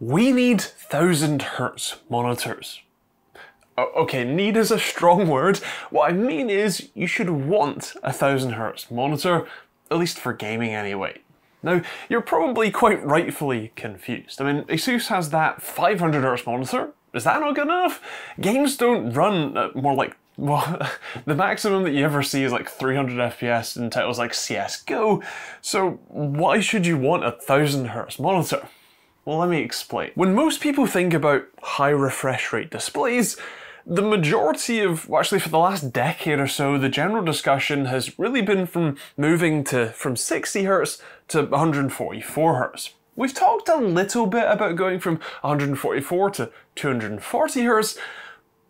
We need 1000 hertz monitors. Okay, need is a strong word. What I mean is you should want a 1000 hertz monitor, at least for gaming anyway. Now, you're probably quite rightfully confused. I mean, Asus has that 500 hertz monitor. Is that not good enough? Games don't run more like well, the maximum that you ever see is like 300 FPS in titles like CSGO, so why should you want a 1000 Hz monitor? Well, let me explain. When most people think about high refresh rate displays, the majority of, well, actually for the last decade or so, the general discussion has really been from moving to from 60 hertz to 144 hertz. We've talked a little bit about going from 144 to 240 hertz,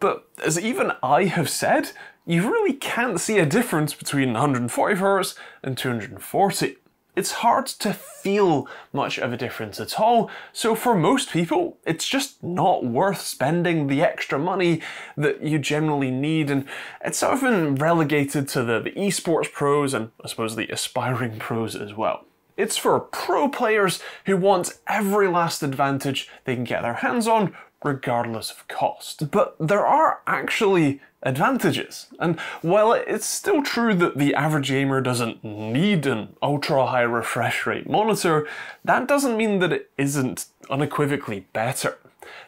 but as even I have said, you really can't see a difference between 140 Hz and 240. It's hard to feel much of a difference at all, so for most people, it's just not worth spending the extra money that you generally need, and it's often relegated to the, the esports pros and I suppose the aspiring pros as well. It's for pro players who want every last advantage they can get their hands on, regardless of cost. But there are actually advantages. And while it's still true that the average gamer doesn't need an ultra high refresh rate monitor, that doesn't mean that it isn't unequivocally better.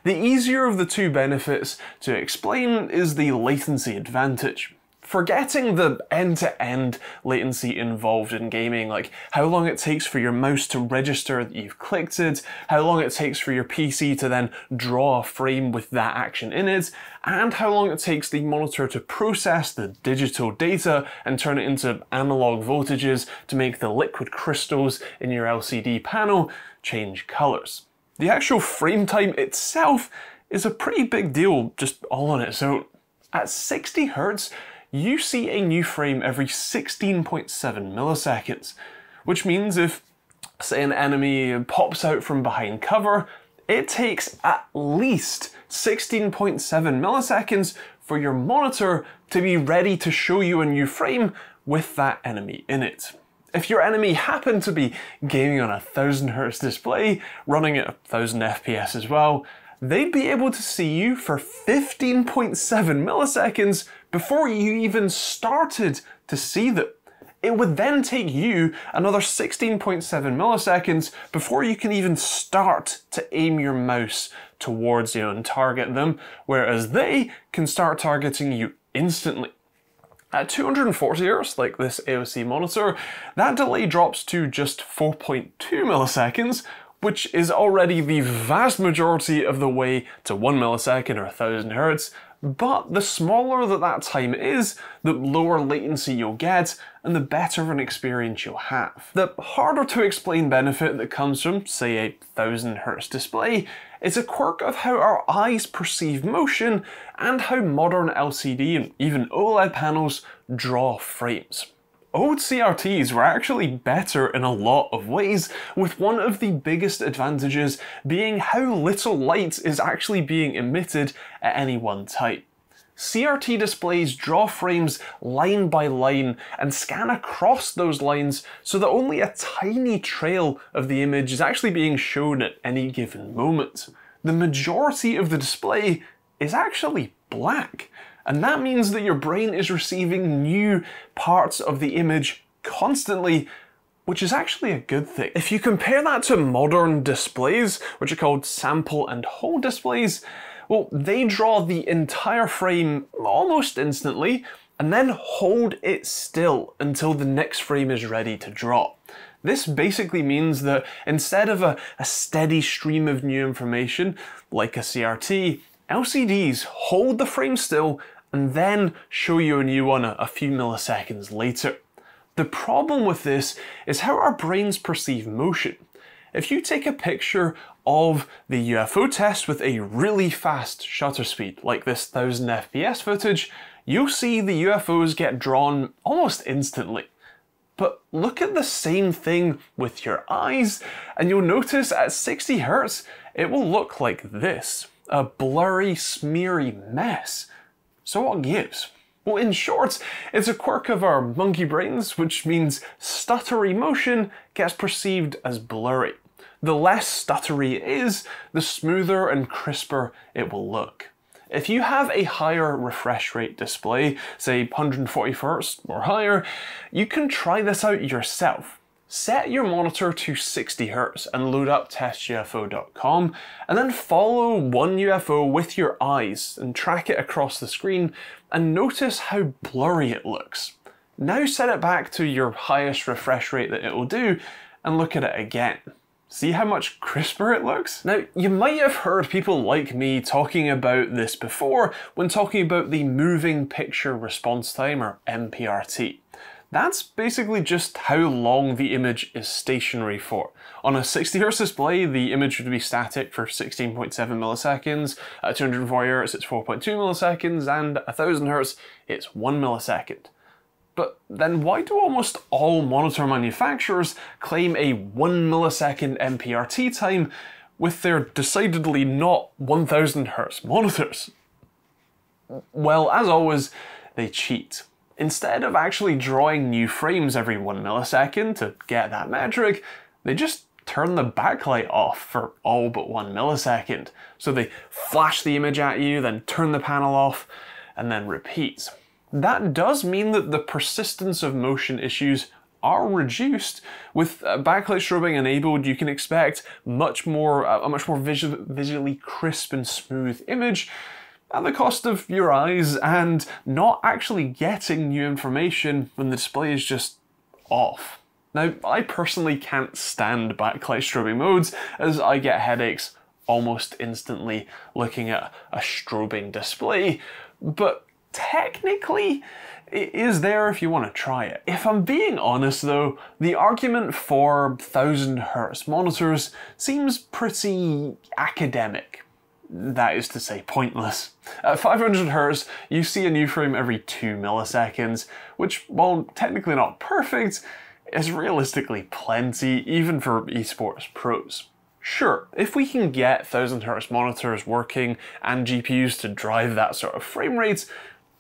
The easier of the two benefits to explain is the latency advantage forgetting the end-to-end latency involved in gaming, like how long it takes for your mouse to register that you've clicked it, how long it takes for your PC to then draw a frame with that action in it, and how long it takes the monitor to process the digital data and turn it into analog voltages to make the liquid crystals in your LCD panel change colors. The actual frame time itself is a pretty big deal just all on its own. At 60 Hz, you see a new frame every 16.7 milliseconds, which means if, say, an enemy pops out from behind cover, it takes at least 16.7 milliseconds for your monitor to be ready to show you a new frame with that enemy in it. If your enemy happened to be gaming on a 1000 Hz display, running at 1000 FPS as well, they'd be able to see you for 15.7 milliseconds before you even started to see them. It would then take you another 16.7 milliseconds before you can even start to aim your mouse towards you and target them, whereas they can start targeting you instantly. At 240 Hz, like this AOC monitor, that delay drops to just 4.2 milliseconds, which is already the vast majority of the way to 1 millisecond or 1000 Hz, but the smaller that that time is, the lower latency you'll get, and the better of an experience you'll have. The harder to explain benefit that comes from, say, a 1000Hz display is a quirk of how our eyes perceive motion and how modern LCD and even OLED panels draw frames. Old CRTs were actually better in a lot of ways, with one of the biggest advantages being how little light is actually being emitted at any one time. CRT displays draw frames line by line and scan across those lines so that only a tiny trail of the image is actually being shown at any given moment. The majority of the display is actually black, and that means that your brain is receiving new parts of the image constantly, which is actually a good thing. If you compare that to modern displays, which are called sample and hold displays, well, they draw the entire frame almost instantly and then hold it still until the next frame is ready to draw. This basically means that instead of a, a steady stream of new information, like a CRT, LCDs hold the frame still and then show you a new one a, few milliseconds later. The problem with this is how our brains perceive motion. If you take a picture of the UFO test with a really fast shutter speed, like this 1000 FPS footage, you'll see the UFOs get drawn almost instantly. But look at the same thing with your eyes, and you'll notice at 60 Hz, it will look like this. A blurry, smeary mess. So what gives? Well, in short, it's a quirk of our monkey brains, which means stuttery motion gets perceived as blurry. the less stuttery it is, the smoother and crisper it will look. If you have a higher refresh rate display, say 140Hz or higher, you can try this out yourself. Set your monitor to 60Hz and load up testufo.com, and then follow one UFO with your eyes and track it across the screen, and notice how blurry it looks. Now set it back to your highest refresh rate that it will do, and look at it again. See how much crisper it looks? Now, you might have heard people like me talking about this before when talking about the Moving Picture Response Time, or MPRT. That's basically just how long the image is stationary for. On a 60Hz display, the image would be static for 16.7 milliseconds, at 240Hz it's 4.2 milliseconds, and 1000Hz it's 1 millisecond. But then why do almost all monitor manufacturers claim a 1 millisecond MPRT time with their decidedly not 1000 Hz monitors? Well, as always, they cheat. Instead of actually drawing new frames every 1 millisecond to get that metric, they just turn the backlight off for all but 1 millisecond. So they flash the image at you, then turn the panel off, and then repeat. That does mean that the persistence of motion issues are reduced. With backlight strobing enabled, you can expect much more uh, a much more visual, visually crisp and smooth image at the cost of your eyes and not actually getting new information when the display is just off. Now, I personally can't stand backlight strobing modes as I get headaches almost instantly looking at a strobing display, but technically it is there if you want to try it. If I'm being honest though, the argument for 1000 Hz monitors seems pretty academic. That is to say, pointless. At 500 Hz, you see a new frame every 2 milliseconds, which, while technically not perfect, is realistically plenty, even for esports pros. Sure, if we can get 1000Hz monitors working and GPUs to drive that sort of frame rate,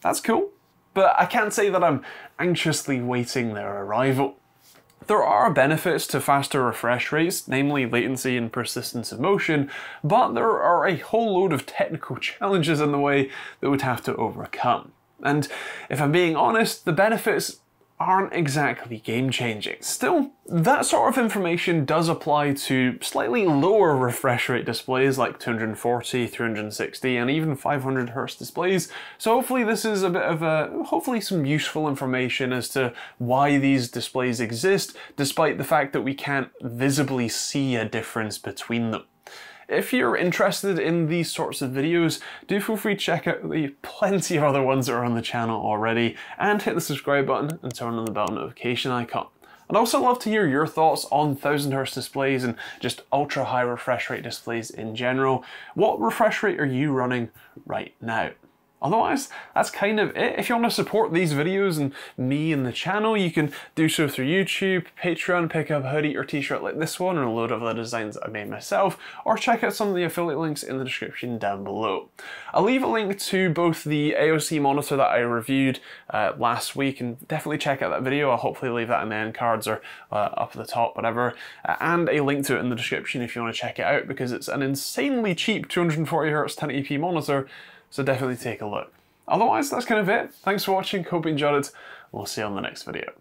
that's cool, but I can't say that I'm anxiously waiting their arrival. There are benefits to faster refresh rates, namely latency and persistence of motion, but there are a whole load of technical challenges in the way that we'd have to overcome. And if I'm being honest, the benefits aren't exactly game changing. Still, that sort of information does apply to slightly lower refresh rate displays like 240, 360, and even 500 Hz displays. So hopefully this is a bit of a, hopefully some useful information as to why these displays exist, despite the fact that we can't visibly see a difference between them. If you're interested in these sorts of videos, do feel free to check out the plenty of other ones that are on the channel already, and hit the subscribe button and turn on the bell notification icon. I'd also love to hear your thoughts on 1000Hz displays and just ultra high refresh rate displays in general. What refresh rate are you running right now? Otherwise, that's kind of it. If you want to support these videos and me and the channel, you can do so through YouTube, Patreon, pick up a hoodie or t-shirt like this one and a load of other designs that I made myself, or check out some of the affiliate links in the description down below. I'll leave a link to both the AOC monitor that I reviewed uh, last week, and definitely check out that video. I'll hopefully leave that in the end cards or uh, up at the top, whatever, uh, and a link to it in the description if you want to check it out, because it's an insanely cheap 240Hz 1080p monitor so definitely take a look. Otherwise, that's kind of it. Thanks for watching, hope you enjoyed it, we'll see you on the next video.